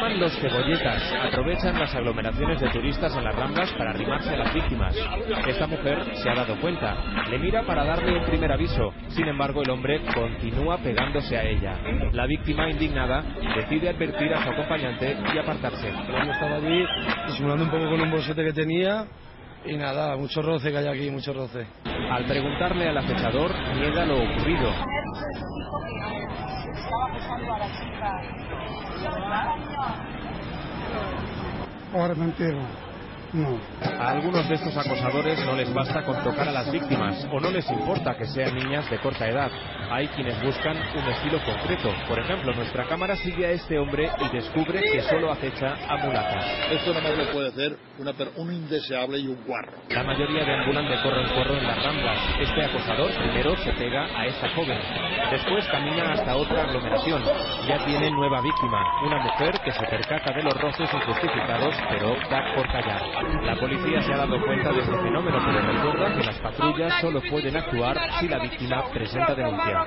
son los cebolletas. Aprovechan las aglomeraciones de turistas en las ramblas para arrimarse a las víctimas. Esta mujer se ha dado cuenta. Le mira para darle un primer aviso. Sin embargo, el hombre continúa pegándose a ella. La víctima, indignada, decide advertir a su acompañante y apartarse. El hombre estaba allí disimulando un poco con un bolsete que tenía y nada, mucho roce que hay aquí, mucho roce. Al preguntarle al acechador, niega lo ocurrido. Ahora me. No. A algunos de estos acosadores no les basta con tocar a las víctimas o no les importa que sean niñas de corta edad. Hay quienes buscan un estilo concreto. Por ejemplo, nuestra cámara sigue a este hombre y descubre que solo acecha a mulatas. Esto no lo puede hacer una, un indeseable y un guarro. La mayoría deambulan de corro en corro en las ramblas. Este acosador primero se pega a esta joven. Después camina hasta otra aglomeración. Ya tiene nueva víctima, una mujer que se percata de los roces injustificados pero opta por callar. La policía se ha dado cuenta de este fenómeno, pero recuerda que las patrullas solo pueden actuar si la víctima presenta denuncia.